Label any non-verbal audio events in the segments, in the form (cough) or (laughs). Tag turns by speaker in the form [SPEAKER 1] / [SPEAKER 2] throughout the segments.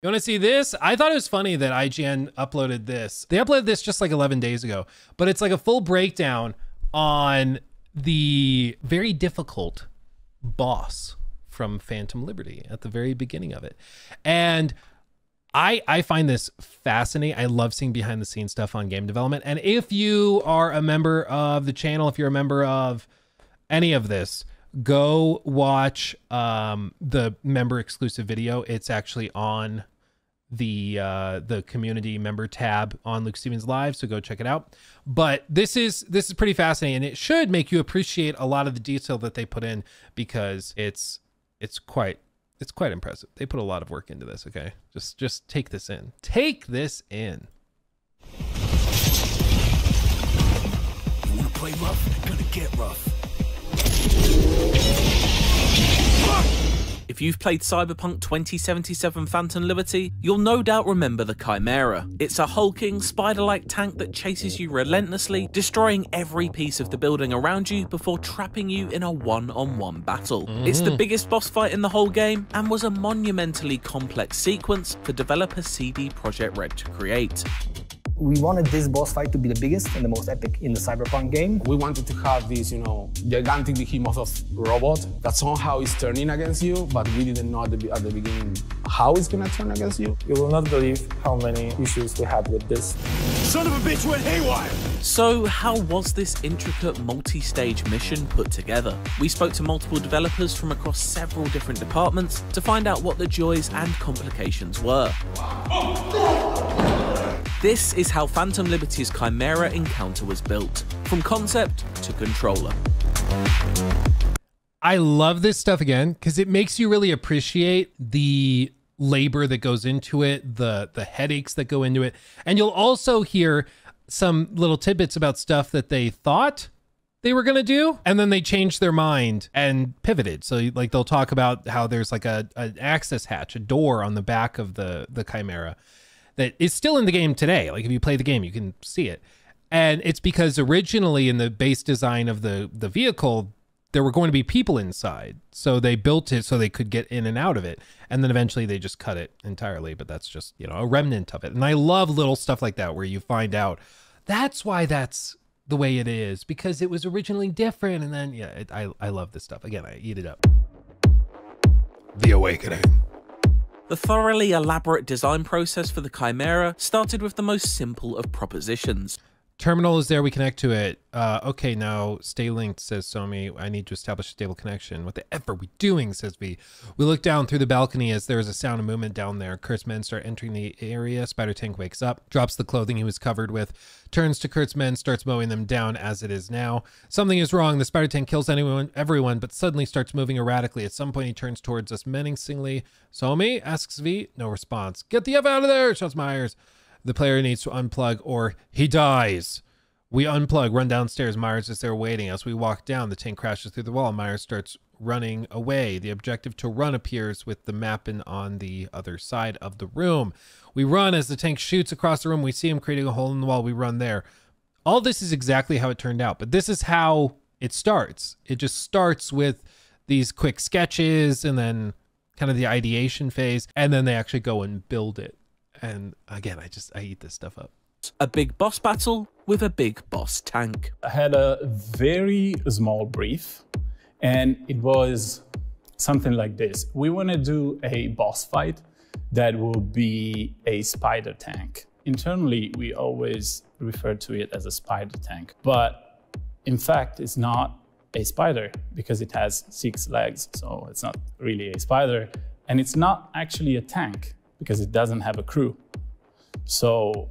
[SPEAKER 1] You want to see this? I thought it was funny that IGN uploaded this. They uploaded this just like 11 days ago, but it's like a full breakdown on the very difficult boss from Phantom Liberty at the very beginning of it. And I I find this fascinating. I love seeing behind the scenes stuff on game development. And if you are a member of the channel, if you're a member of any of this, go watch um, the member exclusive video. It's actually on the uh, the community member tab on Luke Stephens Live, so go check it out. But this is this is pretty fascinating, and it should make you appreciate a lot of the detail that they put in because it's it's quite it's quite impressive. They put a lot of work into this. Okay, just just take this in. Take this in.
[SPEAKER 2] You wanna play rough? Gonna get rough.
[SPEAKER 3] If you've played Cyberpunk 2077 Phantom Liberty, you'll no doubt remember the Chimera. It's a hulking, spider-like tank that chases you relentlessly, destroying every piece of the building around you before trapping you in a one-on-one battle. Mm. It's the biggest boss fight in the whole game, and was a monumentally complex sequence for developer CD Projekt Red to create.
[SPEAKER 4] We wanted this boss fight to be the biggest and the most epic in the Cyberpunk game.
[SPEAKER 5] We wanted to have this, you know, gigantic behemoth of robot that somehow is turning against you, but we didn't know at the, at the beginning how it's gonna turn against you.
[SPEAKER 6] You will not believe how many issues we had with this.
[SPEAKER 2] Son of a bitch went haywire!
[SPEAKER 3] So how was this intricate multi-stage mission put together? We spoke to multiple developers from across several different departments to find out what the joys and complications were. This is how Phantom Liberty's Chimera encounter was built, from concept to controller.
[SPEAKER 1] I love this stuff again because it makes you really appreciate the labor that goes into it, the the headaches that go into it, and you'll also hear some little tidbits about stuff that they thought they were going to do and then they changed their mind and pivoted. So like they'll talk about how there's like a an access hatch a door on the back of the the chimera that is still in the game today. Like if you play the game, you can see it. And it's because originally in the base design of the the vehicle, there were going to be people inside. So they built it so they could get in and out of it. And then eventually they just cut it entirely, but that's just, you know, a remnant of it. And I love little stuff like that where you find out that's why that's the way it is because it was originally different and then yeah, it, I I love this stuff. Again, I eat it up. The Awakening.
[SPEAKER 3] The thoroughly elaborate design process for the Chimera started with the most simple of propositions.
[SPEAKER 1] Terminal is there, we connect to it. Uh, okay, now stay linked, says Somi. I need to establish a stable connection. What the F are we doing, says V. We look down through the balcony as there is a sound of movement down there. Kurt's men start entering the area. Spider Tank wakes up, drops the clothing he was covered with, turns to Kurt's men, starts mowing them down as it is now. Something is wrong. The Spider Tank kills anyone, everyone, but suddenly starts moving erratically. At some point, he turns towards us menacingly. Somi asks V. No response. Get the F out of there, shouts Myers. The player needs to unplug or he dies. We unplug, run downstairs. Myers is there waiting. As we walk down, the tank crashes through the wall. Myers starts running away. The objective to run appears with the map in on the other side of the room. We run as the tank shoots across the room. We see him creating a hole in the wall. We run there. All this is exactly how it turned out, but this is how it starts. It just starts with these quick sketches and then kind of the ideation phase, and then they actually go and build it. And again, I just I eat this stuff up.
[SPEAKER 3] A big boss battle with a big boss tank.
[SPEAKER 6] I had a very small brief, and it was something like this. We want to do a boss fight that will be a spider tank. Internally, we always refer to it as a spider tank, but in fact, it's not a spider because it has six legs, so it's not really a spider. And it's not actually a tank because it doesn't have a crew. So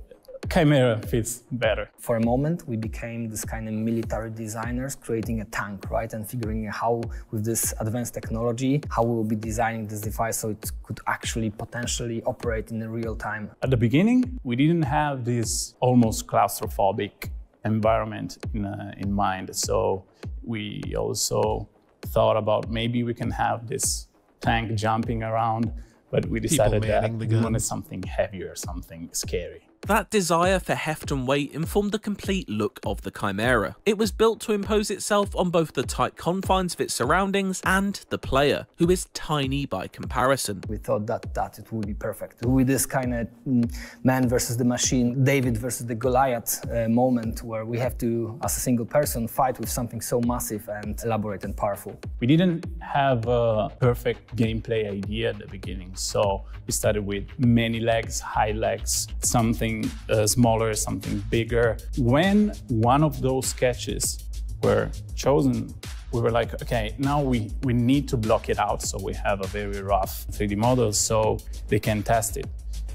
[SPEAKER 6] Chimera fits better.
[SPEAKER 4] For a moment, we became this kind of military designers creating a tank, right? And figuring how, with this advanced technology, how we will be designing this device so it could actually potentially operate in real time.
[SPEAKER 6] At the beginning, we didn't have this almost claustrophobic environment in, uh, in mind. So we also thought about maybe we can have this tank jumping around but we decided that we wanted something heavier, something scary.
[SPEAKER 3] That desire for heft and weight informed the complete look of the Chimera. It was built to impose itself on both the tight confines of its surroundings and the player, who is tiny by comparison.
[SPEAKER 4] We thought that that it would be perfect. With this kind of mm, man versus the machine, David versus the Goliath uh, moment where we have to, as a single person, fight with something so massive and elaborate and powerful.
[SPEAKER 6] We didn't have a perfect gameplay idea at the beginning, so we started with many legs, high legs, something uh, smaller, something bigger. When one of those sketches were chosen, we were like, okay, now we, we need to block it out so we have a very rough 3D model so they can test it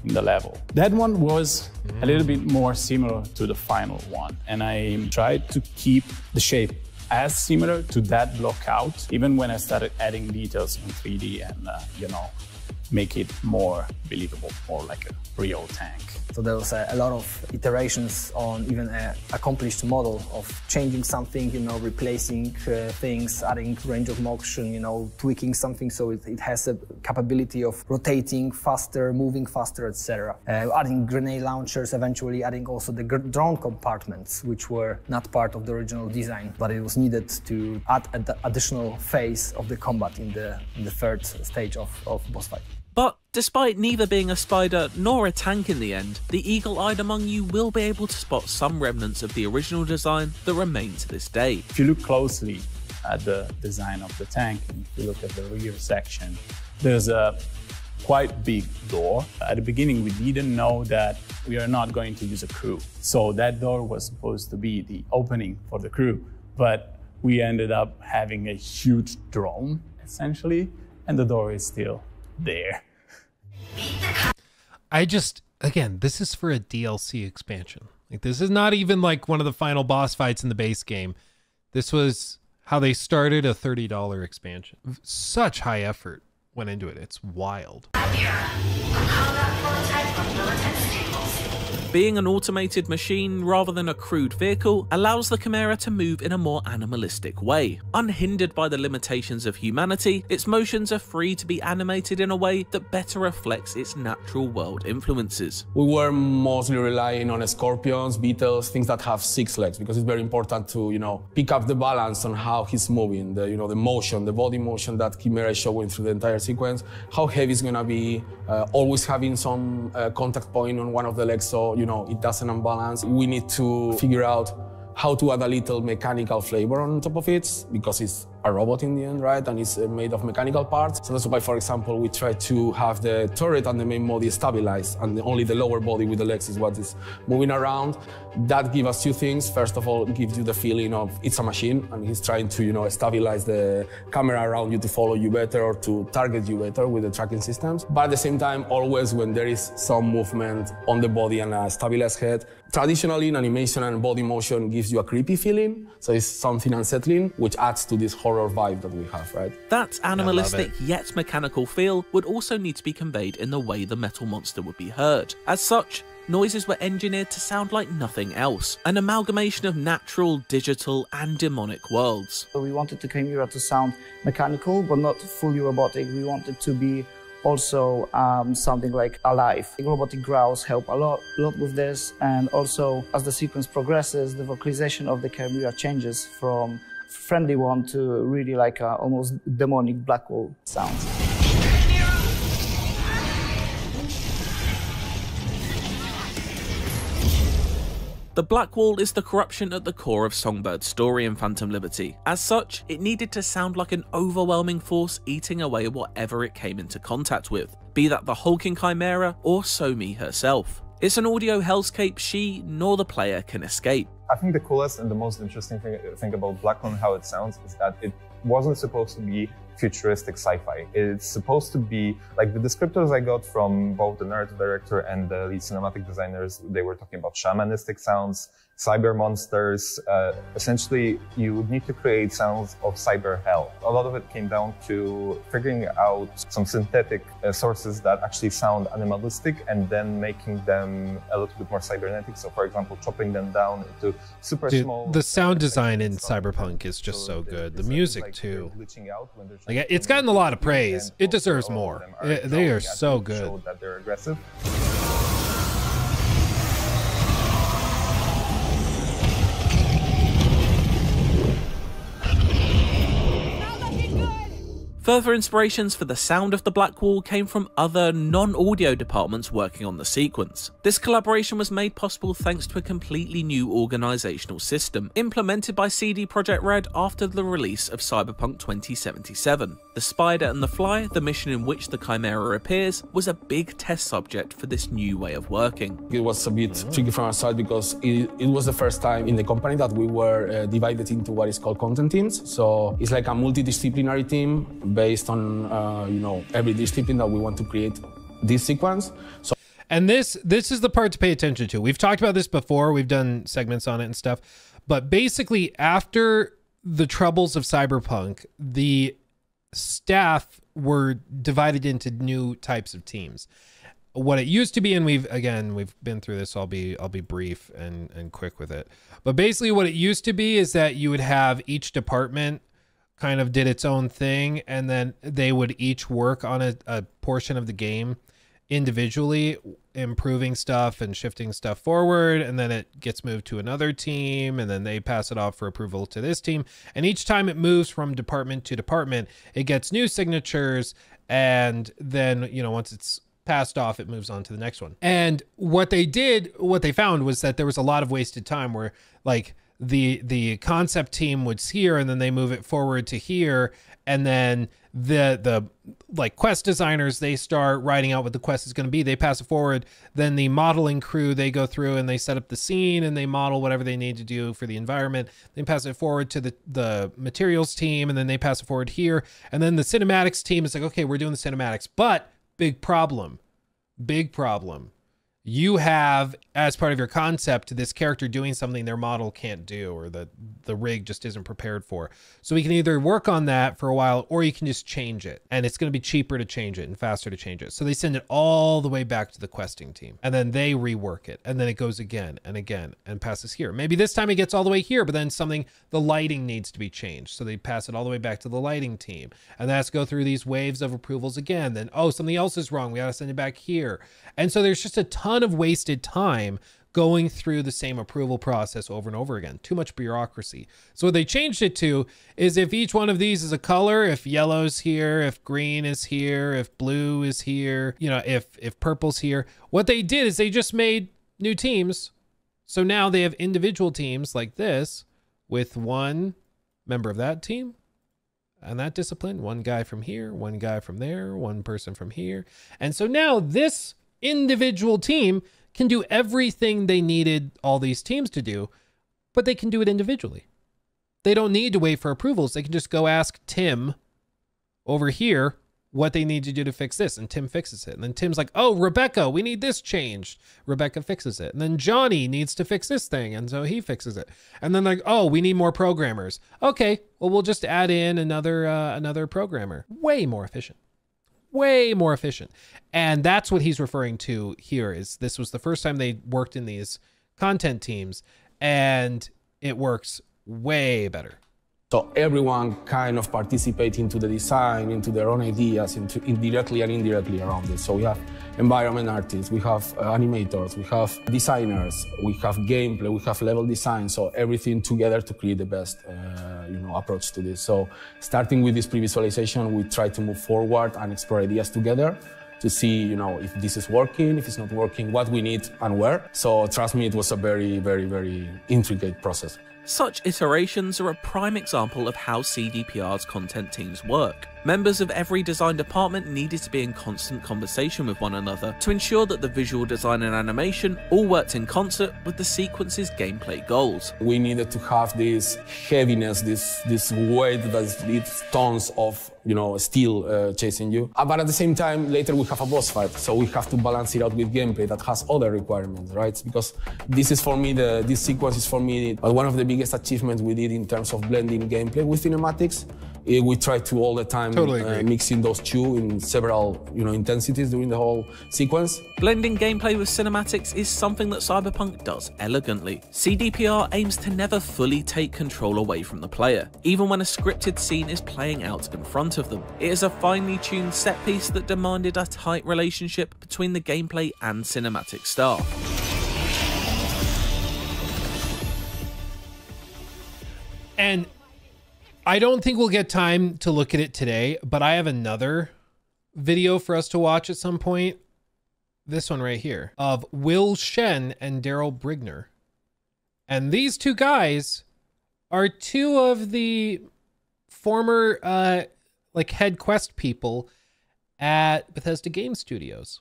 [SPEAKER 6] in the level. That one was a little bit more similar to the final one, and I tried to keep the shape as similar to that block out, even when I started adding details in 3D and, uh, you know, make it more believable, more like a real tank.
[SPEAKER 4] So there was a, a lot of iterations on even an accomplished model of changing something, you know, replacing uh, things, adding range of motion, you know, tweaking something so it, it has a capability of rotating faster, moving faster, etc. Uh, adding grenade launchers, eventually adding also the drone compartments, which were not part of the original design, but it was needed to add an additional phase of the combat in the, in the third stage of, of boss fight.
[SPEAKER 3] But despite neither being a spider nor a tank in the end, the eagle eyed among you will be able to spot some remnants of the original design that remain to this day.
[SPEAKER 6] If you look closely at the design of the tank, if you look at the rear section, there's a quite big door. At the beginning, we didn't know that we are not going to use a crew. So that door was supposed to be the opening for the crew, but we ended up having a huge drone, essentially, and the door is still there.
[SPEAKER 1] I just again, this is for a DLC expansion. Like this is not even like one of the final boss fights in the base game. This was how they started a $30 expansion. Such high effort went into it. It's wild.
[SPEAKER 3] Being an automated machine rather than a crude vehicle allows the Chimera to move in a more animalistic way. Unhindered by the limitations of humanity, its motions are free to be animated in a way that better reflects its natural world influences.
[SPEAKER 5] We were mostly relying on scorpions, beetles, things that have six legs because it's very important to, you know, pick up the balance on how he's moving, the, you know, the motion, the body motion that Chimera is showing through the entire sequence, how heavy it's gonna be, uh, always having some uh, contact point on one of the legs so, you know, it doesn't unbalance. We need to figure out how to add a little mechanical flavor on top of it because it's a robot in the end, right? And it's uh, made of mechanical parts. So that's why, for example, we try to have the turret and the main body stabilized, and only the lower body with the legs is what is moving around. That gives us two things. First of all, it gives you the feeling of it's a machine, and he's trying to, you know, stabilize the camera around you to follow you better or to target you better with the tracking systems. But at the same time, always when there is some movement on the body and a stabilized head, traditionally in animation and body motion gives you a creepy feeling. So it's something unsettling, which adds to this horror vibe that we have, right?
[SPEAKER 3] That animalistic yet mechanical feel would also need to be conveyed in the way the metal monster would be heard. As such, noises were engineered to sound like nothing else, an amalgamation of natural, digital, and demonic worlds.
[SPEAKER 7] We wanted the Chimera to sound mechanical, but not fully robotic. We wanted to be also um, something like alive. The robotic growls help a lot, lot with this, and also as the sequence progresses, the vocalization of the Chimera changes from friendly one to really like a almost demonic black hole sounds.
[SPEAKER 3] The Black Wall is the corruption at the core of Songbird's story in Phantom Liberty. As such, it needed to sound like an overwhelming force eating away whatever it came into contact with, be that the hulking chimera or Somi herself. It's an audio hellscape she nor the player can escape.
[SPEAKER 8] I think the coolest and the most interesting thing, thing about Black and how it sounds is that it wasn't supposed to be futuristic sci-fi. It's supposed to be like the descriptors I got from both the narrative director and the lead cinematic designers. They were talking about shamanistic sounds, cyber monsters. Uh, essentially, you would need to create sounds of cyber hell. A lot of it came down to figuring out some synthetic uh, sources that actually sound animalistic and then making them a little bit more cybernetic. So, for example, chopping them down into super
[SPEAKER 1] Dude,
[SPEAKER 8] small.
[SPEAKER 1] the sound design in Cyberpunk is just so
[SPEAKER 8] the-
[SPEAKER 1] good. The music
[SPEAKER 8] like
[SPEAKER 1] too.
[SPEAKER 8] glitching out when they're
[SPEAKER 1] Like, it's gotten a lot of praise. It deserves more. Eh, they are so good.
[SPEAKER 3] Further inspirations for the sound of the Black Wall came from other non-audio departments working on the sequence. This collaboration was made possible thanks to a completely new organisational system, implemented by CD Projekt Red after the release of Cyberpunk 2077. The Spider and the Fly, the mission in which the Chimera appears, was a big test subject for this new way of working.
[SPEAKER 5] It was a bit tricky from our side because it, it was the first time in the company that we were uh, divided into what is called content teams. So it's like a multidisciplinary team based on uh, you know every discipline that we want to create this sequence. So
[SPEAKER 1] And this this is the part to pay attention to. We've talked about this before. We've done segments on it and stuff. But basically after the troubles of Cyberpunk, the staff were divided into new types of teams. What it used to be, and we've again we've been through this. I'll be I'll be brief and and quick with it. But basically, what it used to be is that you would have each department kind of did its own thing, and then they would each work on a, a portion of the game individually improving stuff and shifting stuff forward and then it gets moved to another team and then they pass it off for approval to this team. And each time it moves from department to department it gets new signatures and then you know once it's passed off it moves on to the next one. And what they did what they found was that there was a lot of wasted time where like the the concept team would here and then they move it forward to here and then the the like quest designers they start writing out what the quest is going to be. They pass it forward. Then the modeling crew they go through and they set up the scene and they model whatever they need to do for the environment. They pass it forward to the the materials team and then they pass it forward here. And then the cinematics team is like okay we're doing the cinematics. But big problem big problem you have as part of your concept this character doing something their model can't do or the the rig just isn't prepared for. So we can either work on that for a while or you can just change it. And it's going to be cheaper to change it and faster to change it. So they send it all the way back to the questing team. And then they rework it. And then it goes again and again and passes here. Maybe this time it gets all the way here but then something the lighting needs to be changed. So they pass it all the way back to the lighting team. And that's go through these waves of approvals again. Then oh something else is wrong. We got to send it back here. And so there's just a ton of wasted time going through the same approval process over and over again. Too much bureaucracy. So what they changed it to is if each one of these is a color, if yellow's here, if green is here, if blue is here, you know, if if purple's here, what they did is they just made new teams. So now they have individual teams like this with one member of that team and that discipline, one guy from here, one guy from there, one person from here. And so now this individual team can do everything they needed all these teams to do, but they can do it individually. They don't need to wait for approvals. They can just go ask Tim over here what they need to do to fix this, and Tim fixes it. And then Tim's like, "Oh, Rebecca, we need this changed." Rebecca fixes it. And then Johnny needs to fix this thing, and so he fixes it. And then like, "Oh, we need more programmers." Okay, well we'll just add in another uh, another programmer. Way more efficient way more efficient. And that's what he's referring to here is this was the first time they worked in these content teams and it works way better.
[SPEAKER 5] So everyone kind of participate into the design, into their own ideas, into indirectly and indirectly around it. So we have environment artists, we have uh, animators, we have designers, we have gameplay, we have level design. So everything together to create the best, uh, you know, approach to this. So starting with this pre-visualization, we try to move forward and explore ideas together to see, you know, if this is working, if it's not working, what we need and where. So trust me, it was a very, very, very intricate process.
[SPEAKER 3] Such iterations are a prime example of how CDPR's content teams work. Members of every design department needed to be in constant conversation with one another to ensure that the visual design and animation all worked in concert with the sequence's gameplay goals.
[SPEAKER 5] We needed to have this heaviness, this this weight that it's tons of you know steel uh, chasing you. Uh, but at the same time, later we have a boss fight, so we have to balance it out with gameplay that has other requirements, right? Because this is for me the this sequence is for me one of the biggest achievements we did in terms of blending gameplay with cinematics. Uh, we try to all the time
[SPEAKER 1] Totally
[SPEAKER 5] uh, mixing those two in several you know intensities during the whole sequence.
[SPEAKER 3] Blending gameplay with cinematics is something that Cyberpunk does elegantly. CDPR aims to never fully take control away from the player, even when a scripted scene is playing out in front of them. It is a finely tuned set piece that demanded a tight relationship between the gameplay and cinematic staff.
[SPEAKER 1] And I don't think we'll get time to look at it today, but I have another video for us to watch at some point. This one right here of Will Shen and Daryl Brigner. And these two guys are two of the former uh like head quest people at Bethesda Game Studios.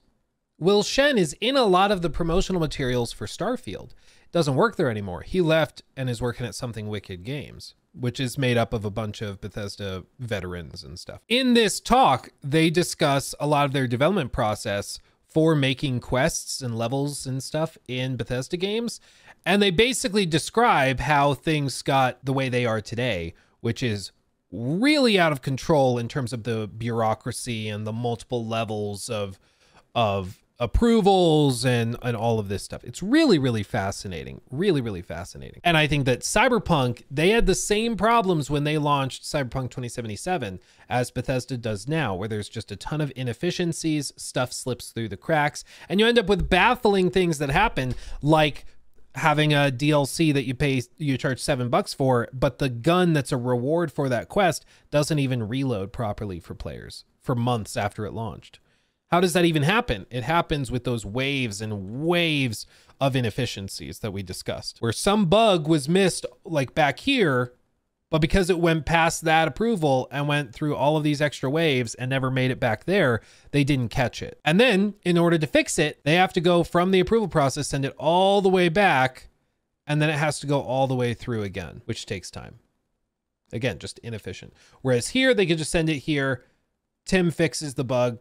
[SPEAKER 1] Will Shen is in a lot of the promotional materials for Starfield. Doesn't work there anymore. He left and is working at Something Wicked Games, which is made up of a bunch of Bethesda veterans and stuff. In this talk, they discuss a lot of their development process for making quests and levels and stuff in Bethesda games. And they basically describe how things got the way they are today, which is really out of control in terms of the bureaucracy and the multiple levels of of approvals and and all of this stuff. It's really really fascinating. Really really fascinating. And I think that Cyberpunk they had the same problems when they launched Cyberpunk 2077 as Bethesda does now where there's just a ton of inefficiencies, stuff slips through the cracks and you end up with baffling things that happen like having a DLC that you pay you charge 7 bucks for, but the gun that's a reward for that quest doesn't even reload properly for players for months after it launched. How does that even happen? It happens with those waves and waves of inefficiencies that we discussed, where some bug was missed, like back here, but because it went past that approval and went through all of these extra waves and never made it back there, they didn't catch it. And then, in order to fix it, they have to go from the approval process, send it all the way back, and then it has to go all the way through again, which takes time. Again, just inefficient. Whereas here, they could just send it here. Tim fixes the bug,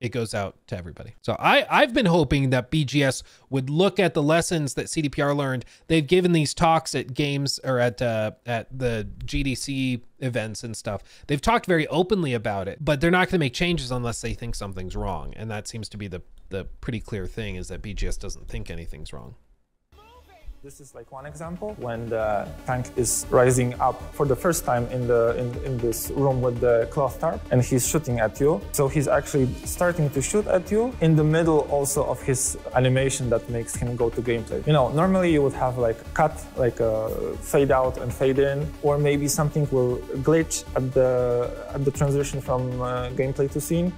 [SPEAKER 1] it goes out to everybody. So I, I've been hoping that BGS would look at the lessons that CDPR learned. They've given these talks at games or at uh, at the GDC events and stuff. They've talked very openly about it, but they're not going to make changes unless they think something's wrong. And that seems to be the the pretty clear thing is that BGS doesn't think anything's wrong.
[SPEAKER 9] This is like one example when the tank is rising up for the first time in the in, in this room with the cloth tarp and he's shooting at you. So he's actually starting to shoot at you in the middle also of his animation that makes him go to gameplay. You know, normally you would have like cut, like a fade out and fade in, or maybe something will glitch at the at the transition from uh, gameplay to scene.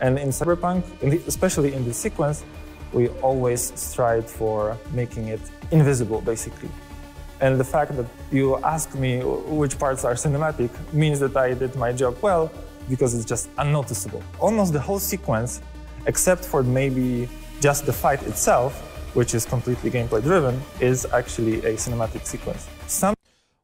[SPEAKER 9] And in Cyberpunk, especially in this sequence, we always strive for making it invisible, basically. And the fact that you ask me which parts are cinematic means that I did my job well because it's just unnoticeable. Almost the whole sequence, except for maybe just the fight itself, which is completely gameplay driven, is actually a cinematic sequence. Some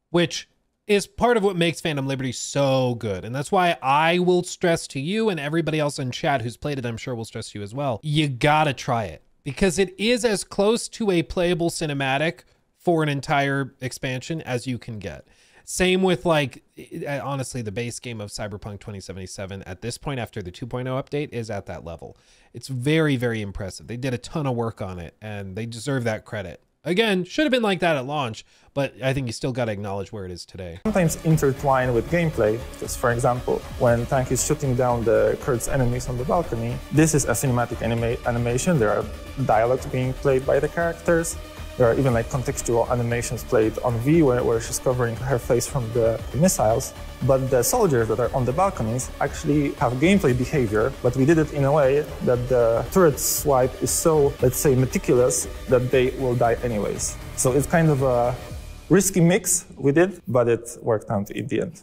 [SPEAKER 1] which is part of what makes Phantom Liberty so good. And that's why I will stress to you and everybody else in chat who's played it, I'm sure will stress to you as well. You gotta try it because it is as close to a playable cinematic for an entire expansion as you can get. Same with like eh, eh, honestly the base game of Cyberpunk 2077 at this point after the 2.0 update is at that level. It's very very impressive. They did a ton of work on it and they deserve that credit. Again, should have been like that at launch, but I think you still got to acknowledge where it is today.
[SPEAKER 9] Sometimes intertwined with gameplay, just for example, when Tank is shooting down the Kurt's enemies on the balcony, this is a cinematic anima animation. There are dialogues being played by the characters. There are even like contextual animations played on V where, where she's covering her face from the missiles. But the soldiers that are on the balconies actually have gameplay behavior, but we did it in a way that the turret swipe is so, let's say, meticulous that they will die anyways. So it's kind of a risky mix we did, but it worked out in the end.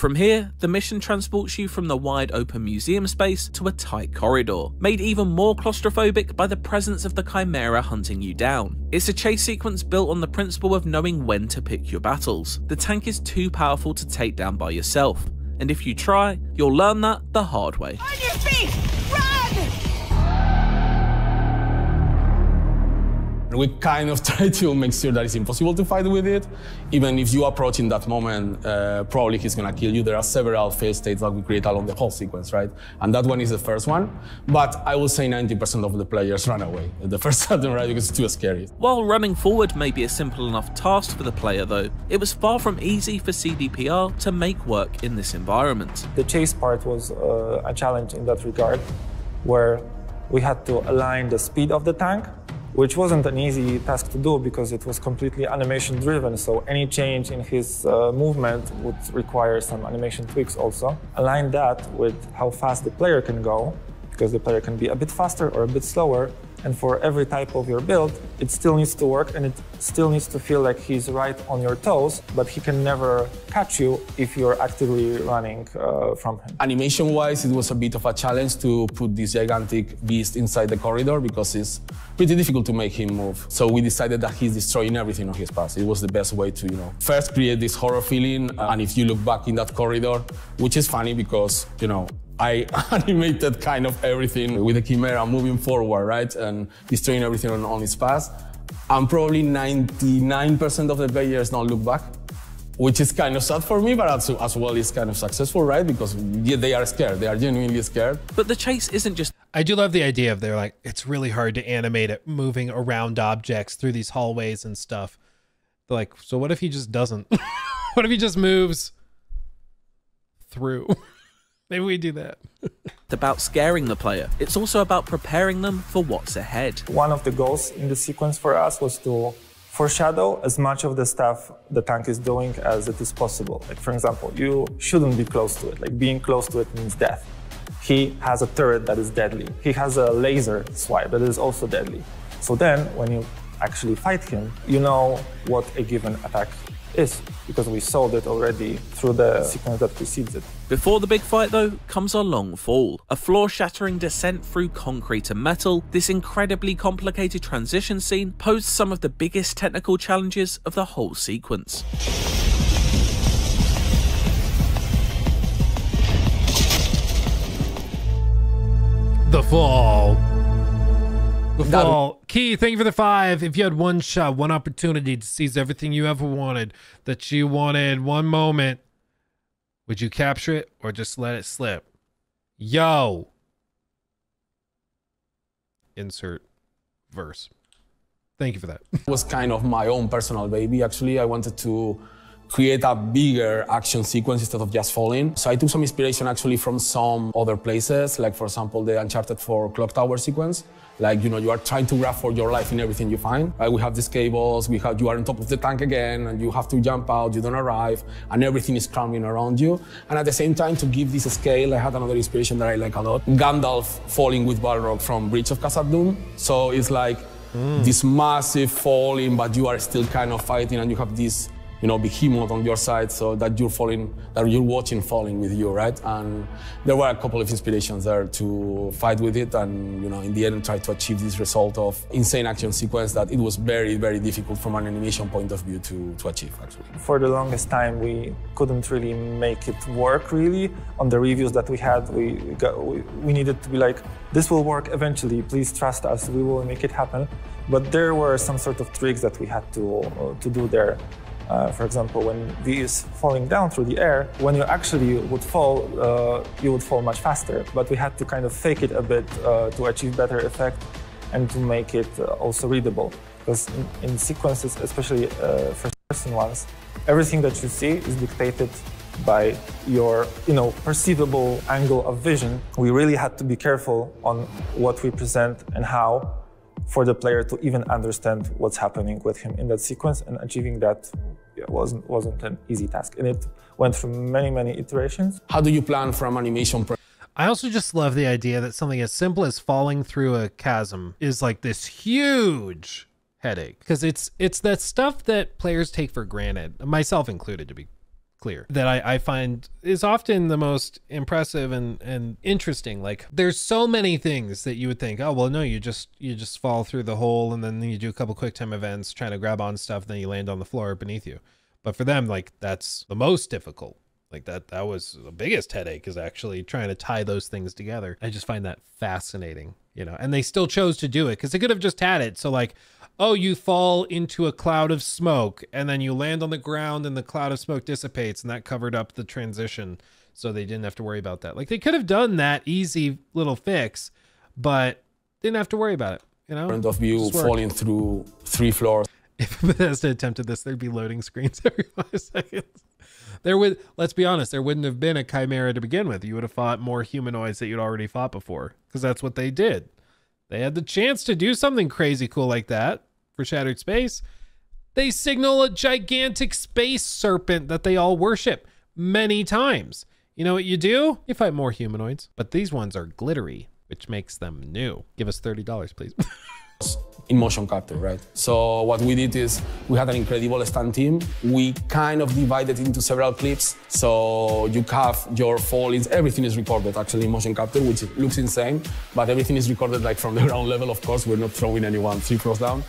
[SPEAKER 3] From here, the mission transports you from the wide open museum space to a tight corridor, made even more claustrophobic by the presence of the Chimera hunting you down. It's a chase sequence built on the principle of knowing when to pick your battles. The tank is too powerful to take down by yourself, and if you try, you'll learn that the hard way.
[SPEAKER 2] On your feet! Run!
[SPEAKER 5] We kind of (laughs) try to make sure that it's impossible to fight with it. Even if you approach in that moment, uh, probably he's gonna kill you. There are several fail states that we create along the whole sequence, right? And that one is the first one. But I would say 90% of the players run away (laughs) the first time, right? Because it's too scary.
[SPEAKER 3] While running forward may be a simple enough task for the player though, it was far from easy for CDPR to make work in this environment.
[SPEAKER 9] The chase part was uh, a challenge in that regard, where we had to align the speed of the tank which wasn't an easy task to do because it was completely animation driven. So any change in his uh, movement would require some animation tweaks also. Align that with how fast the player can go, because the player can be a bit faster or a bit slower. And for every type of your build, it still needs to work and it still needs to feel like he's right on your toes, but he can never catch you if you're actively running uh, from him.
[SPEAKER 5] Animation wise, it was a bit of a challenge to put this gigantic beast inside the corridor because it's pretty difficult to make him move. So we decided that he's destroying everything on his path. It was the best way to, you know, first create this horror feeling. And if you look back in that corridor, which is funny because, you know, I (laughs) animated kind of everything with the Chimera moving forward, right? And destroying everything on, on its path. And probably 99% of the players don't look back, which is kind of sad for me, but as, as well it's kind of successful, right? Because yeah, they are scared. They are genuinely scared.
[SPEAKER 3] But the chase isn't just
[SPEAKER 1] I do love the idea of they're like, it's really hard to animate it moving around objects through these hallways and stuff. They're like, so what if he just doesn't? (laughs) what if he just moves through? Maybe we do that.
[SPEAKER 3] It's about scaring the player. It's also about preparing them for what's ahead.
[SPEAKER 9] One of the goals in the sequence for us was to foreshadow as much of the stuff the tank is doing as it is possible. Like, for example, you shouldn't be close to it. Like, being close to it means death. He has a turret that is deadly. He has a laser swipe that is also deadly. So then, when you actually fight him, you know what a given attack is because we solved it already through the sequence that precedes it.
[SPEAKER 3] Before the big fight, though, comes a long fall. A floor shattering descent through concrete and metal, this incredibly complicated transition scene posed some of the biggest technical challenges of the whole sequence.
[SPEAKER 1] The fall. The fall. Key, thank you for the five. If you had one shot, one opportunity to seize everything you ever wanted, that you wanted, one moment, would you capture it or just let it slip? Yo. Insert verse. Thank you for that.
[SPEAKER 5] It was kind of my own personal baby, actually. I wanted to create a bigger action sequence instead of just falling. So I took some inspiration actually from some other places, like for example, the Uncharted 4 Clock Tower sequence. Like, you know, you are trying to grab for your life in everything you find. Right? We have these cables, we have, you are on top of the tank again, and you have to jump out, you don't arrive, and everything is crumbling around you. And at the same time, to give this scale, I had another inspiration that I like a lot. Gandalf falling with Balrog from Bridge of Khazad-dûm. So it's like mm. this massive falling, but you are still kind of fighting, and you have this you know, behemoth on your side so that you're falling, that you're watching falling with you, right? And there were a couple of inspirations there to fight with it and, you know, in the end try to achieve this result of insane action sequence that it was very, very difficult from an animation point of view to, to achieve, actually.
[SPEAKER 9] For the longest time, we couldn't really make it work, really. On the reviews that we had, we, got, we, we needed to be like, this will work eventually, please trust us, we will make it happen. But there were some sort of tricks that we had to, uh, to do there. Uh, for example, when V is falling down through the air, when you actually would fall, uh, you would fall much faster. But we had to kind of fake it a bit uh, to achieve better effect and to make it uh, also readable. Because in, in sequences, especially uh, first-person ones, everything that you see is dictated by your you know perceivable angle of vision we really had to be careful on what we present and how for the player to even understand what's happening with him in that sequence and achieving that wasn't wasn't an easy task and it went through many many iterations.
[SPEAKER 5] How do you plan from animation
[SPEAKER 1] I also just love the idea that something as simple as falling through a chasm is like this huge headache because it's it's that stuff that players take for granted, myself included, to be clear that I, I find is often the most impressive and, and interesting. Like there's so many things that you would think, oh well no, you just you just fall through the hole and then you do a couple quick time events trying to grab on stuff, and then you land on the floor beneath you. But for them, like that's the most difficult. Like that that was the biggest headache is actually trying to tie those things together. I just find that fascinating, you know. And they still chose to do it because they could have just had it. So like, oh, you fall into a cloud of smoke and then you land on the ground and the cloud of smoke dissipates and that covered up the transition so they didn't have to worry about that. Like they could have done that easy little fix, but didn't have to worry about it. You know,
[SPEAKER 5] point of view falling through three floors.
[SPEAKER 1] If (laughs) Bethesda attempted this, there'd be loading screens (laughs) every five seconds. There would, let's be honest, there wouldn't have been a chimera to begin with. You would have fought more humanoids that you'd already fought before, because that's what they did. They had the chance to do something crazy cool like that for Shattered Space. They signal a gigantic space serpent that they all worship many times. You know what you do? You fight more humanoids, but these ones are glittery, which makes them new. Give us $30, please. (laughs)
[SPEAKER 5] in motion capture, right? So what we did is we had an incredible stunt team. We kind of divided into several clips. So you have your fallings, everything is recorded actually in motion capture, which looks insane, but everything is recorded like from the (laughs) ground level, of course. We're not throwing anyone three floors down.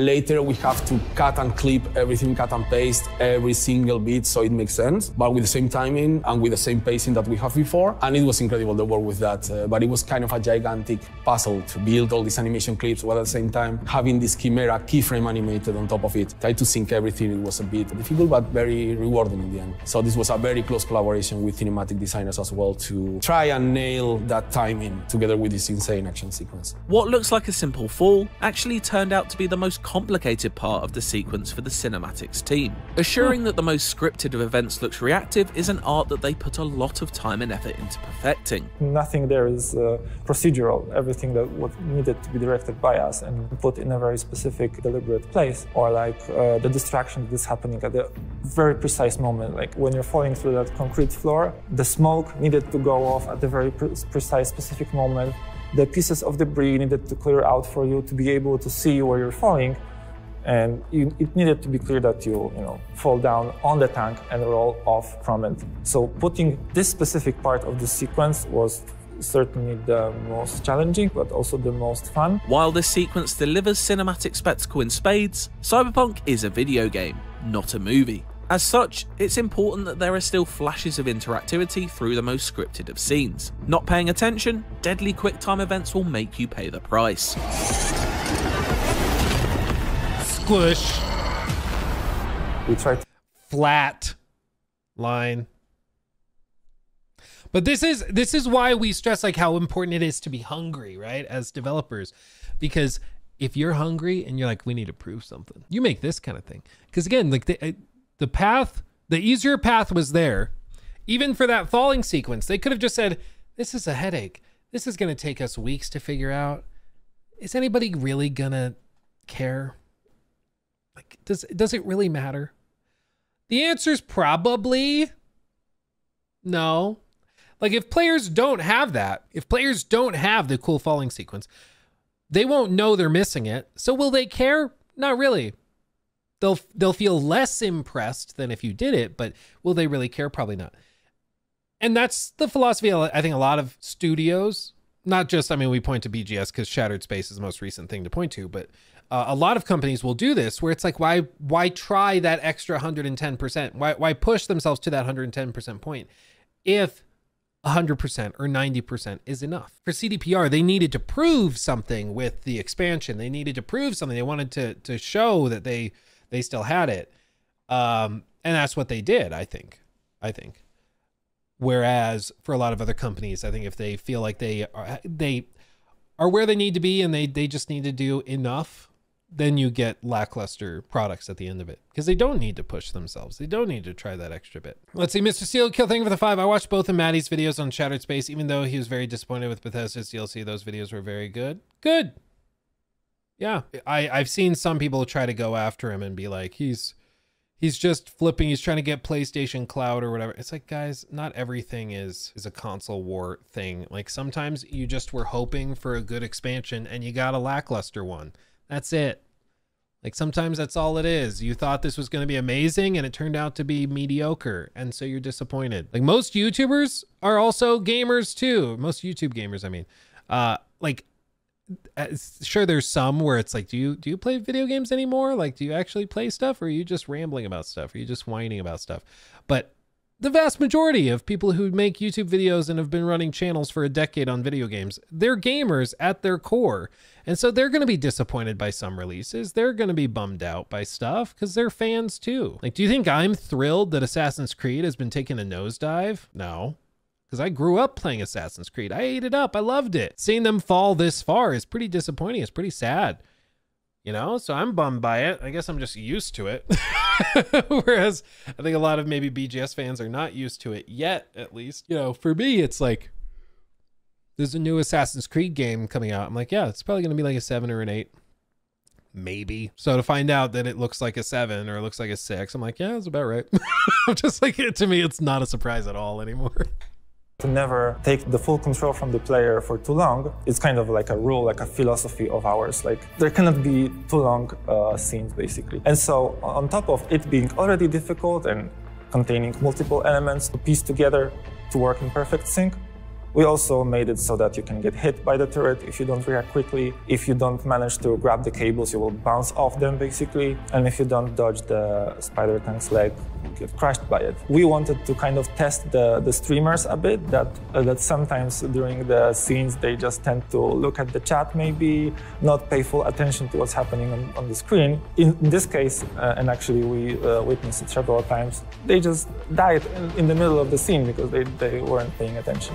[SPEAKER 5] Later, we have to cut and clip everything, cut and paste every single bit so it makes sense, but with the same timing and with the same pacing that we have before. And it was incredible to work with that. Uh, but it was kind of a gigantic puzzle to build all these animation clips while at the same time having this Chimera keyframe animated on top of it. Try to sync everything. It was a bit difficult, but very rewarding in the end. So this was a very close collaboration with cinematic designers as well to try and nail that timing together with this insane action sequence.
[SPEAKER 3] What looks like a simple fall actually turned out to be the most complicated part of the sequence for the cinematics team. Assuring that the most scripted of events looks reactive is an art that they put a lot of time and effort into perfecting.
[SPEAKER 9] Nothing there is uh, procedural. Everything that was needed to be directed by us and put in a very specific, deliberate place, or like uh, the distraction that is happening at the very precise moment. Like when you're falling through that concrete floor, the smoke needed to go off at the very pre precise, specific moment the pieces of debris needed to clear out for you to be able to see where you're falling. And you, it needed to be clear that you, you know, fall down on the tank and roll off from it. So putting this specific part of the sequence was certainly the most challenging, but also the most fun.
[SPEAKER 3] While this sequence delivers cinematic spectacle in spades, Cyberpunk is a video game, not a movie. As such, it's important that there are still flashes of interactivity through the most scripted of scenes. Not paying attention, deadly QuickTime events will make you pay the price.
[SPEAKER 1] Squish.
[SPEAKER 9] We tried
[SPEAKER 1] flat line. But this is this is why we stress like how important it is to be hungry, right? As developers. Because if you're hungry and you're like, we need to prove something, you make this kind of thing. Because again, like the the path, the easier path was there. Even for that falling sequence, they could have just said, this is a headache. This is going to take us weeks to figure out. Is anybody really going to care? Like, does, does it really matter? The answer is probably no. Like, if players don't have that, if players don't have the cool falling sequence, they won't know they're missing it. So will they care? Not really they'll they'll feel less impressed than if you did it, but will they really care? Probably not. And that's the philosophy I think a lot of studios, not just I mean we point to BGS because Shattered Space is the most recent thing to point to, but uh, a lot of companies will do this where it's like why why try that extra 110%? Why why push themselves to that 110% point if 100% or 90% is enough. For CDPR, they needed to prove something with the expansion. They needed to prove something. They wanted to to show that they they still had it. Um, and that's what they did, I think. I think. Whereas for a lot of other companies, I think if they feel like they are they are where they need to be and they they just need to do enough, then you get lackluster products at the end of it because they don't need to push themselves. They don't need to try that extra bit. Let's see, Mr. Steel Kill, you for the five. I watched both of Maddie's videos on Shattered Space, even though he was very disappointed with Bethesda's DLC. Those videos were very good. Good. Yeah, I I've seen some people try to go after him and be like he's he's just flipping. He's trying to get PlayStation Cloud or whatever. It's like guys, not everything is is a console war thing. Like sometimes you just were hoping for a good expansion and you got a lackluster one. That's it. Like sometimes that's all it is. You thought this was going to be amazing and it turned out to be mediocre. And so you're disappointed. Like most YouTubers are also gamers too. Most YouTube gamers, I mean. Uh like Uh, sure there's some where it's like do you do you play video games anymore? Like do you actually play stuff or are you just rambling about stuff? Are you just whining about stuff? But the vast majority of people who make youtube videos and have been running channels for a decade on video games they're gamers at their core. And so they're going to be disappointed by some releases. They're going to be bummed out by stuff because they're fans too. Like do you think i'm thrilled that assassin's creed has been taking a nosedive? No because I grew up playing Assassin's Creed. I ate it up. I loved it. Seeing them fall this far is pretty disappointing. It's pretty sad. You know, so I'm bummed by it. I guess I'm just used to it. (laughs) Whereas I think a lot of maybe BGS fans are not used to it yet, at least. You know, for me, it's like there's a new Assassin's Creed game coming out. I'm like, yeah, it's probably going to be like a seven or an eight, maybe. So to find out that it looks like a seven or it looks like a six, I'm like, yeah, that's about right. (laughs) I'm just like, to me, it's not a surprise at all anymore.
[SPEAKER 9] To never take the full control from the player for too long, it's kind of like a rule, like a philosophy of ours. Like there cannot be too long uh, scenes, basically. And so, on top of it being already difficult and containing multiple elements to piece together to work in perfect sync, we also made it so that you can get hit by the turret if you don't react quickly. If you don't manage to grab the cables, you will bounce off them basically. And if you don't dodge the spider tank's leg, get crushed by it. We wanted to kind of test the, the streamers a bit, that, uh, that sometimes during the scenes they just tend to look at the chat maybe, not pay full attention to what's happening on, on the screen. In, in this case, uh, and actually we uh, witnessed it several times, they just died in, in the middle of the scene because they, they weren't paying attention.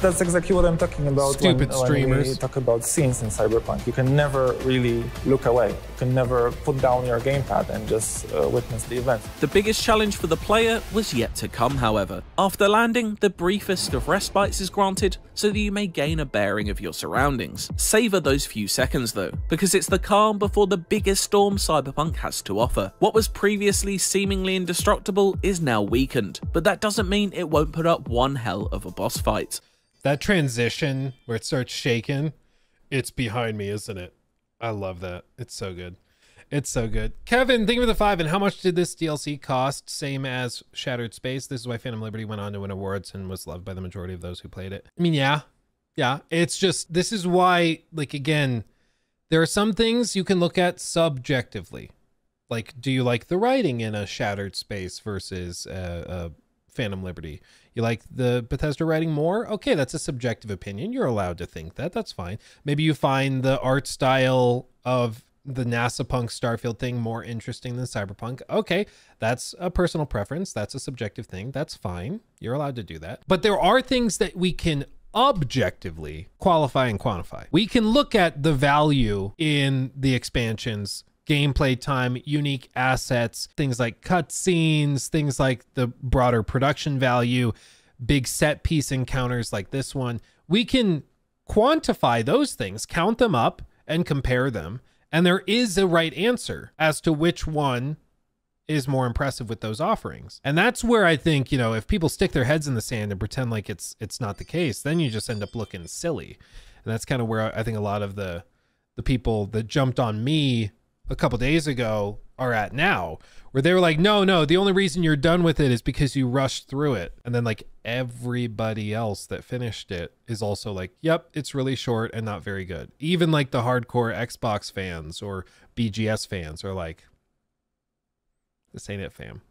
[SPEAKER 9] That's exactly what I'm talking about
[SPEAKER 1] Stupid
[SPEAKER 9] when,
[SPEAKER 1] streamers.
[SPEAKER 9] when we talk about scenes in Cyberpunk. You can never really look away. You can never put down your gamepad and just uh, witness the event.
[SPEAKER 3] The biggest challenge for the player was yet to come, however. After landing, the briefest of respites is granted so that you may gain a bearing of your surroundings. Savour those few seconds though, because it's the calm before the biggest storm Cyberpunk has to offer. What was previously seemingly indestructible is now weakened, but that doesn't mean it won't put up one hell of a boss fight.
[SPEAKER 1] That transition where it starts shaking, it's behind me, isn't it? I love that. It's so good. It's so good. Kevin, think of the five. And how much did this DLC cost? Same as Shattered Space. This is why Phantom Liberty went on to win awards and was loved by the majority of those who played it. I mean, yeah. Yeah. It's just, this is why, like, again, there are some things you can look at subjectively. Like, do you like the writing in a Shattered Space versus uh, uh, Phantom Liberty? You like the Bethesda writing more? Okay, that's a subjective opinion. You're allowed to think that. That's fine. Maybe you find the art style of the NASA punk Starfield thing more interesting than Cyberpunk. Okay, that's a personal preference. That's a subjective thing. That's fine. You're allowed to do that. But there are things that we can objectively qualify and quantify. We can look at the value in the expansions gameplay time, unique assets, things like cutscenes, things like the broader production value, big set piece encounters like this one. We can quantify those things, count them up, and compare them. And there is a right answer as to which one is more impressive with those offerings. And that's where I think, you know, if people stick their heads in the sand and pretend like it's it's not the case, then you just end up looking silly. And that's kind of where I think a lot of the the people that jumped on me a couple days ago are at now where they were like no no the only reason you're done with it is because you rushed through it. And then like everybody else that finished it is also like yep it's really short and not very good. Even like the hardcore xbox fans or bgs fans are like this ain't it fam.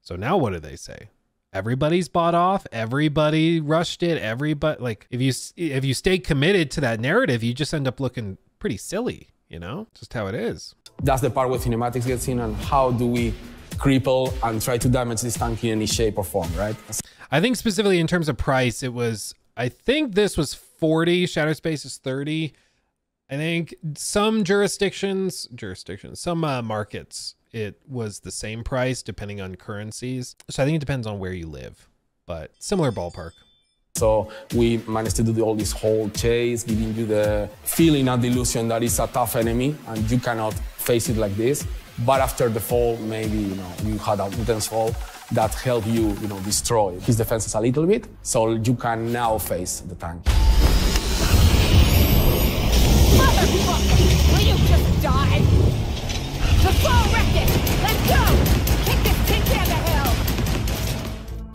[SPEAKER 1] So now what do they say? Everybody's bought off everybody rushed it everybody like if you if you stay committed to that narrative you just end up looking pretty silly you know, just how it is.
[SPEAKER 5] That's the part where cinematics gets in, and how do we cripple and try to damage this tank in any shape or form, right?
[SPEAKER 1] I think specifically in terms of price, it was. I think this was forty. Shattered Space is thirty. I think some jurisdictions, jurisdictions, some uh, markets, it was the same price depending on currencies. So I think it depends on where you live, but similar ballpark.
[SPEAKER 5] So we managed to do all this whole chase, giving you the feeling and the illusion that it's a tough enemy and you cannot face it like this. But after the fall, maybe you know you had an intense fall that helped you, you know, destroy his defenses a little bit. So you can now face the tank.
[SPEAKER 10] Motherfucker! Will you just die?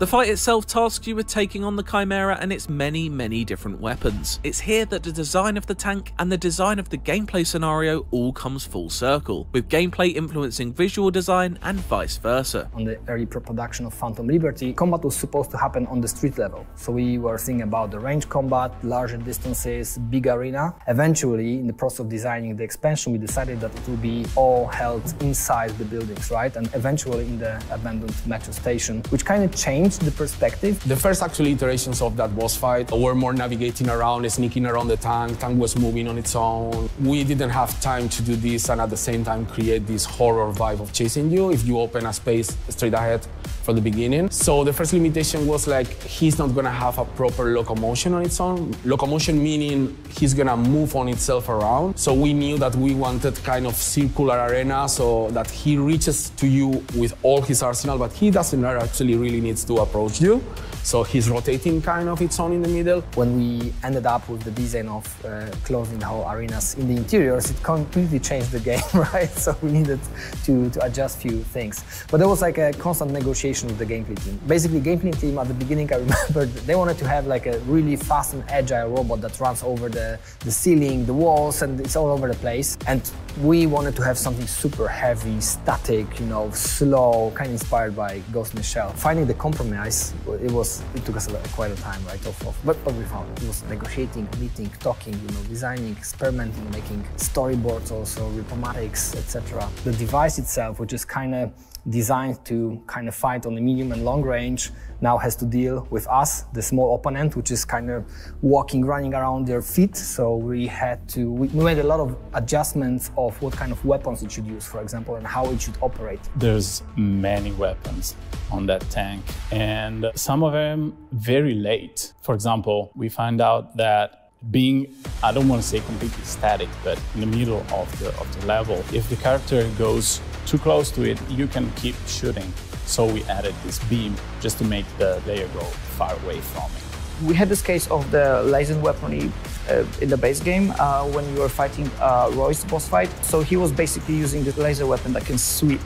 [SPEAKER 3] The fight itself tasks you with taking on the Chimera and its many, many different weapons. It's here that the design of the tank and the design of the gameplay scenario all comes full circle, with gameplay influencing visual design and vice versa.
[SPEAKER 4] On the early production of Phantom Liberty, combat was supposed to happen on the street level. So we were thinking about the range combat, larger distances, big arena. Eventually, in the process of designing the expansion, we decided that it would be all held inside the buildings, right? And eventually in the abandoned metro station, which kind of changed the perspective.
[SPEAKER 5] The first actual iterations of that boss fight were more navigating around, sneaking around the tank. Tank was moving on its own. We didn't have time to do this and at the same time create this horror vibe of chasing you if you open a space straight ahead from the beginning. So the first limitation was like he's not gonna have a proper locomotion on its own. Locomotion meaning he's gonna move on itself around. So we knew that we wanted kind of circular arena so that he reaches to you with all his arsenal, but he doesn't actually really needs to approach you. So he's rotating kind of its own in the middle.
[SPEAKER 4] When we ended up with the design of uh, closing the whole arenas in the interiors, it completely changed the game, (laughs) right? So we needed to, to adjust few things. But there was like a constant negotiation with the gameplay team. Basically, gameplay team at the beginning, I (laughs) remember they wanted to have like a really fast and agile robot that runs over the, the ceiling, the walls, and it's all over the place. And we wanted to have something super heavy, static, you know, slow, kind of inspired by Ghost in the Shell. Finding the compromise, it was it took us a, quite a time, right? Of, of, but, but we found it was negotiating, meeting, talking, you know, designing, experimenting, making storyboards, also repromatics, etc. The device itself, which is kind of designed to kind of fight on the medium and long range, now has to deal with us, the small opponent, which is kind of walking, running around their feet. So we had to, we made a lot of adjustments of what kind of weapons it should use, for example, and how it should operate.
[SPEAKER 6] There's many weapons on that tank, and some of them very late. For example, we find out that being I don't want to say completely static, but in the middle of the of the level, if the character goes too close to it, you can keep shooting. So we added this beam just to make the layer go far away from it.
[SPEAKER 7] We had this case of the laser weaponry uh, in the base game uh, when we were fighting uh, Royce boss fight. So he was basically using this laser weapon that can sweep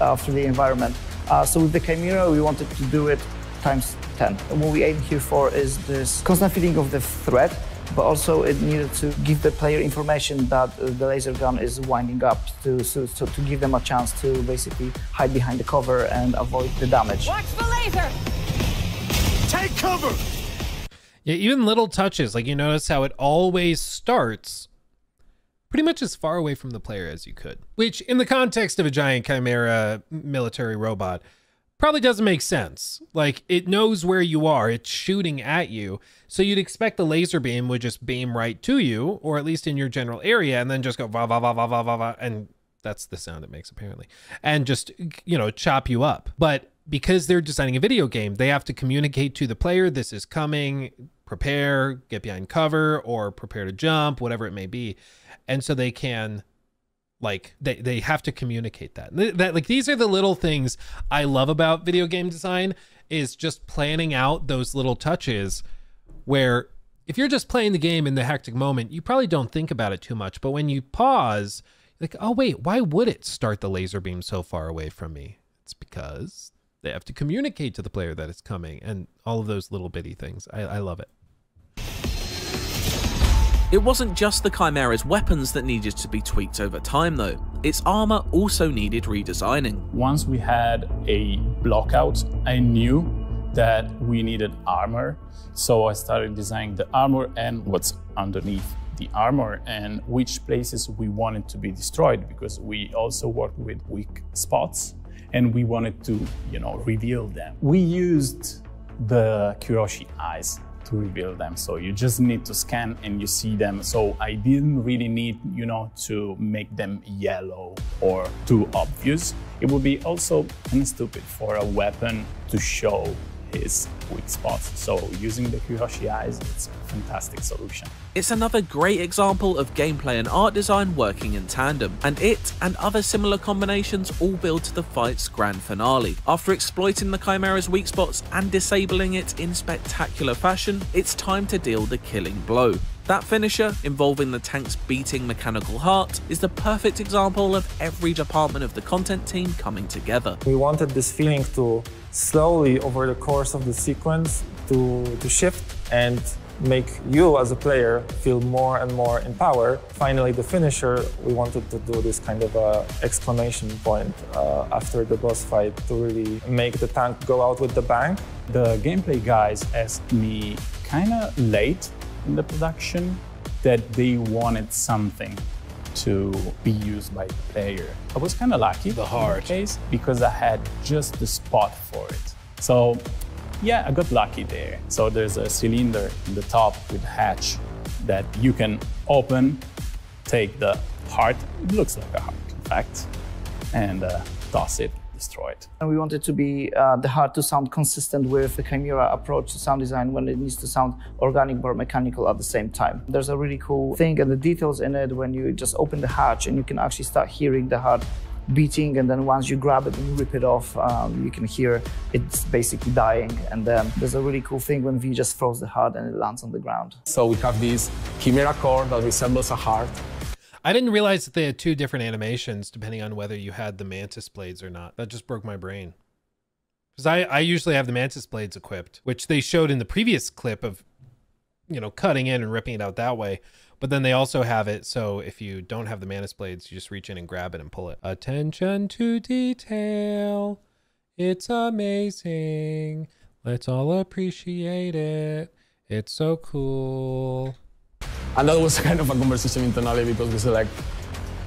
[SPEAKER 7] uh, through the environment. Uh, so with the Chimera, we wanted to do it times 10. And what we aim here for is this constant feeling of the threat but also it needed to give the player information that uh, the laser gun is winding up to, so, so to give them a chance to basically hide behind the cover and avoid the damage.
[SPEAKER 10] Watch the laser!
[SPEAKER 2] Take cover!
[SPEAKER 1] Yeah, even little touches, like you notice how it always starts pretty much as far away from the player as you could. Which, in the context of a giant chimera military robot, probably doesn't make sense. Like, it knows where you are, it's shooting at you. So you'd expect the laser beam would just beam right to you, or at least in your general area, and then just go va va va va va va va, and that's the sound it makes apparently, and just, you know, chop you up. But because they're designing a video game, they have to communicate to the player this is coming, prepare, get behind cover, or prepare to jump, whatever it may be. And so they can like they, they have to communicate that. that like these are the little things I love about video game design is just planning out those little touches where if you're just playing the game in the hectic moment, you probably don't think about it too much. But when you pause, like, oh wait, why would it start the laser beam so far away from me? It's because they have to communicate to the player that it's coming and all of those little bitty things. I, I love it.
[SPEAKER 3] It wasn't just the Chimera's weapons that needed to be tweaked over time though, its armour also needed redesigning.
[SPEAKER 6] Once we had a blockout, I knew that we needed armor, so I started designing the armor and what's underneath the armor and which places we wanted to be destroyed because we also worked with weak spots and we wanted to, you know, reveal them. We used the Kiroshi eyes to reveal them. So you just need to scan and you see them. So I didn't really need, you know, to make them yellow or too obvious. It would be also kind of stupid for a weapon to show his weak spots. So using the Kiroshi eyes, it's a fantastic solution.
[SPEAKER 3] It's another great example of gameplay and art design working in tandem, and it and other similar combinations all build to the fight's grand finale. After exploiting the Chimera's weak spots and disabling it in spectacular fashion, it's time to deal the killing blow. That finisher, involving the tank's beating mechanical heart, is the perfect example of every department of the content team coming together.
[SPEAKER 9] We wanted this feeling to slowly, over the course of the sequence, to, to shift and make you as a player feel more and more in power. Finally, the finisher, we wanted to do this kind of a exclamation point uh, after the boss fight to really make the tank go out with the bang.
[SPEAKER 6] The gameplay guys asked me kind of late in the production that they wanted something to be used by the player. I was kind of lucky
[SPEAKER 1] The
[SPEAKER 6] that case because I had just the spot for it. So Yeah, I got lucky there. So there's a cylinder in the top with a hatch that you can open, take the heart. It looks like a heart, in fact, and uh, toss it, destroy it.
[SPEAKER 7] And we want it to be uh, the heart to sound consistent with the Chimera approach to sound design when it needs to sound organic but mechanical at the same time. There's a really cool thing and the details in it when you just open the hatch and you can actually start hearing the heart beating and then once you grab it and you rip it off um, you can hear it's basically dying and then there's a really cool thing when V just throws the heart and it lands on the ground.
[SPEAKER 5] So we have this Chimera core that resembles a heart.
[SPEAKER 1] I didn't realize that they had two different animations depending on whether you had the mantis blades or not. That just broke my brain. Because I, I usually have the mantis blades equipped, which they showed in the previous clip of, you know, cutting in and ripping it out that way. But then they also have it so if you don't have the mantis blades, you just reach in and grab it and pull it. Attention to detail. It's amazing. Let's all appreciate it. It's so cool.
[SPEAKER 5] And that was (laughs) kind of a conversation internally because we said like,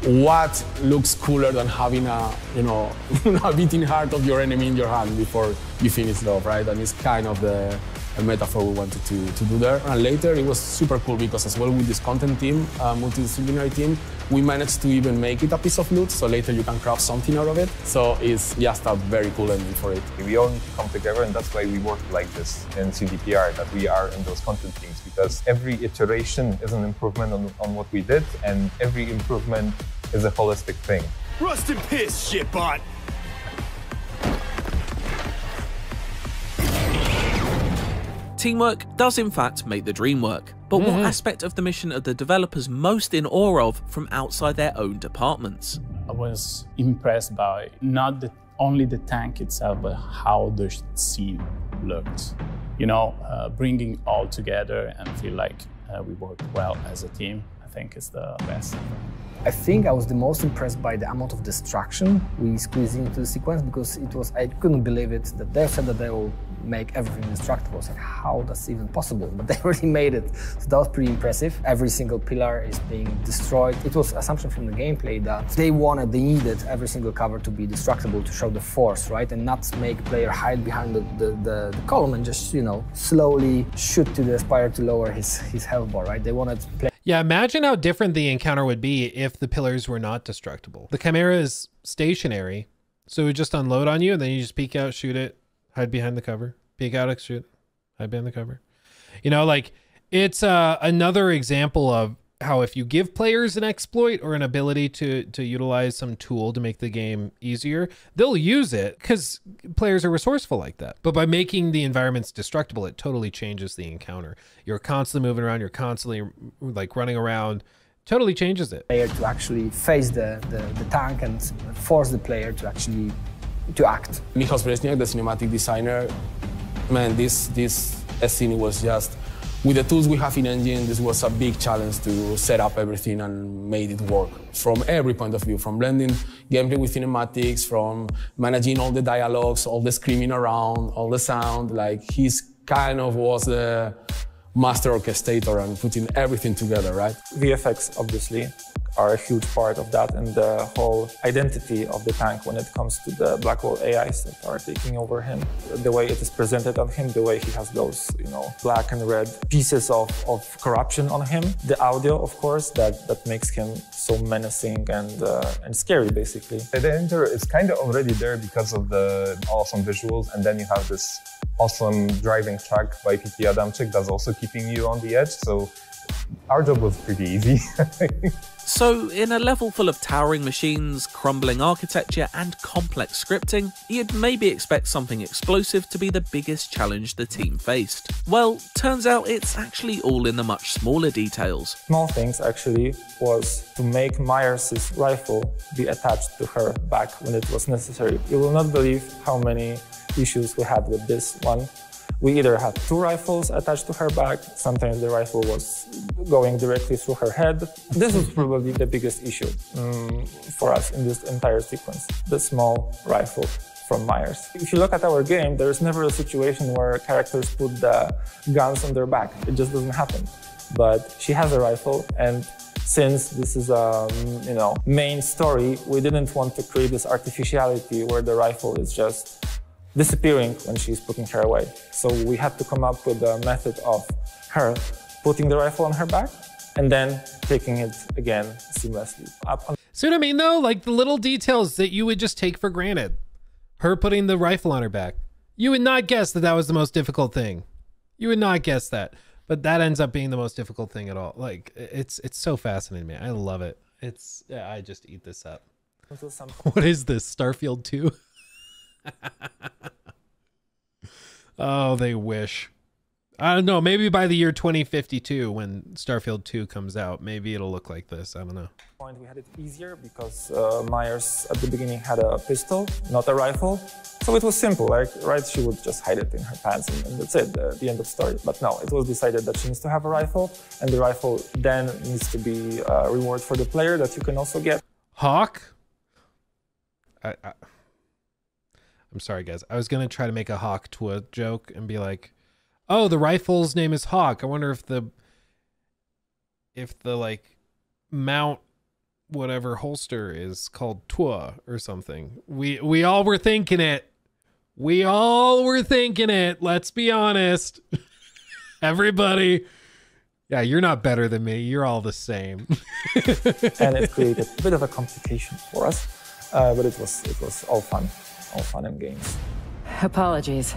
[SPEAKER 5] what looks cooler than having a, you know, (laughs) a beating heart of your enemy in your hand before you finish it off, right? And it's kind of the a metaphor we wanted to, to do there. And later it was super cool because as well with this content team, uh, multidisciplinary team, we managed to even make it a piece of loot. So later you can craft something out of it. So it's just a very cool ending for it.
[SPEAKER 8] We all need to come together and that's why we work like this in CDPR, that we are in those content teams because every iteration is an improvement on, on what we did and every improvement is a holistic thing.
[SPEAKER 2] Rust and piss, shitbot!
[SPEAKER 3] Teamwork does in fact make the dream work, but what aspect of the mission are the developers most in awe of from outside their own departments?
[SPEAKER 6] I was impressed by not the, only the tank itself, but how the scene looked. You know, uh, bringing all together and feel like uh, we work well as a team, I think is the best.
[SPEAKER 4] I think I was the most impressed by the amount of destruction we squeezed into the sequence because it was I couldn't believe it that they said that they will make everything destructible. I was like, how that's even possible? But they (laughs) really made it. So that was pretty impressive. Every single pillar is being destroyed. It was assumption from the gameplay that they wanted, they needed every single cover to be destructible to show the force, right? And not make player hide behind the, the, the, the column and just, you know, slowly shoot to the spire to lower his, his health bar, right? They wanted to play
[SPEAKER 1] Yeah, imagine how different the encounter would be if the pillars were not destructible. The Chimera is stationary, so it would just unload on you, and then you just peek out, shoot it, hide behind the cover, peek out, shoot, hide behind the cover. You know, like it's uh, another example of how if you give players an exploit or an ability to to utilize some tool to make the game easier, they'll use it because players are resourceful like that. But by making the environments destructible, it totally changes the encounter. You're constantly moving around. You're constantly like running around. Totally changes it.
[SPEAKER 4] player to actually face the, the, the tank and force the player to actually to act.
[SPEAKER 5] Michał Brezniak, the cinematic designer, man, this this scene was just with the tools we have in engine. This was a big challenge to set up everything and made it work from every point of view, from blending gameplay with cinematics, from managing all the dialogues, all the screaming around, all the sound. Like he's kind of was the master orchestrator and putting everything together, right?
[SPEAKER 9] The VFX, obviously, are a huge part of that and the whole identity of the tank when it comes to the Blackwall AIs that are taking over him. The way it is presented on him, the way he has those, you know, black and red pieces of, of corruption on him. The audio, of course, that, that makes him so menacing and, uh, and scary, basically.
[SPEAKER 8] The enter is kind of already there because of the awesome visuals, and then you have this awesome driving track by PT Adamczyk that's also keeping you on the edge. So our job was pretty easy. (laughs)
[SPEAKER 3] So, in a level full of towering machines, crumbling architecture, and complex scripting, you'd maybe expect something explosive to be the biggest challenge the team faced. Well, turns out it's actually all in the much smaller details.
[SPEAKER 9] Small things actually was to make Myers' rifle be attached to her back when it was necessary. You will not believe how many issues we had with this one. We either had two rifles attached to her back, sometimes the rifle was going directly through her head. This was probably the biggest issue um, for us in this entire sequence the small rifle from Myers. If you look at our game, there's never a situation where characters put the guns on their back. It just doesn't happen. But she has a rifle, and since this is a you know main story, we didn't want to create this artificiality where the rifle is just disappearing when she's putting her away. So we had to come up with a method of her putting the rifle on her back and then taking it again seamlessly. Up
[SPEAKER 1] See what I mean though? Like the little details that you would just take for granted. Her putting the rifle on her back. You would not guess that that was the most difficult thing. You would not guess that. But that ends up being the most difficult thing at all. Like it's it's so fascinating, to me. I love it. It's yeah, I just eat this up. (laughs) What is this? Starfield 2? (laughs) oh, they wish. I don't know. Maybe by the year 2052, when Starfield 2 comes out, maybe it'll look like this. I don't know.
[SPEAKER 9] point we had it easier because uh, Myers at the beginning had a pistol, not a rifle. So it was simple, like, right? She would just hide it in her pants and, and that's it, the, the end of story. But no, it was decided that she needs to have a rifle, and the rifle then needs to be a reward for the player that you can also get.
[SPEAKER 1] Hawk? I, I, I'm sorry, guys. I was to try to make a Hawk to a joke and be like, oh, the rifle's name is Hawk. I wonder if the, if the, like, mount whatever holster is called Tua or something. We we all were thinking it. We all were thinking it. Let's be honest. (laughs) Everybody. Yeah, you're not better than me. You're all the same.
[SPEAKER 9] and it created a bit of a complication for us, uh, but it was it was all fun, all fun and games.
[SPEAKER 10] Apologies.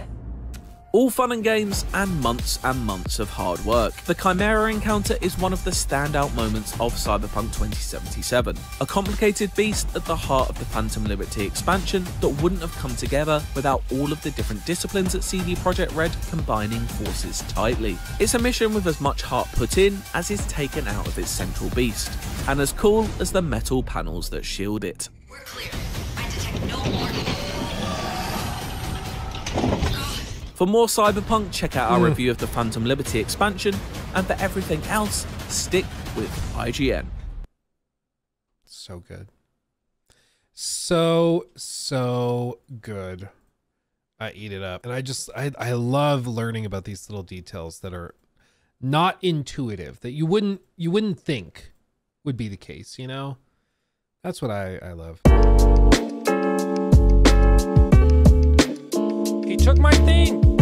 [SPEAKER 3] All fun and games and months and months of hard work. The Chimera encounter is one of the standout moments of Cyberpunk 2077. A complicated beast at the heart of the Phantom Liberty expansion that wouldn't have come together without all of the different disciplines at CD Projekt Red combining forces tightly. It's a mission with as much heart put in as is taken out of its central beast, and as cool as the metal panels that shield it.
[SPEAKER 11] We're clear. I detect no more.
[SPEAKER 3] For more Cyberpunk, check out our mm. review of the Phantom Liberty expansion, and for everything else, stick with IGN.
[SPEAKER 1] so good. So so good. I eat it up. And I just I I love learning about these little details that are not intuitive that you wouldn't you wouldn't think would be the case, you know? That's what I I love. He took my thing.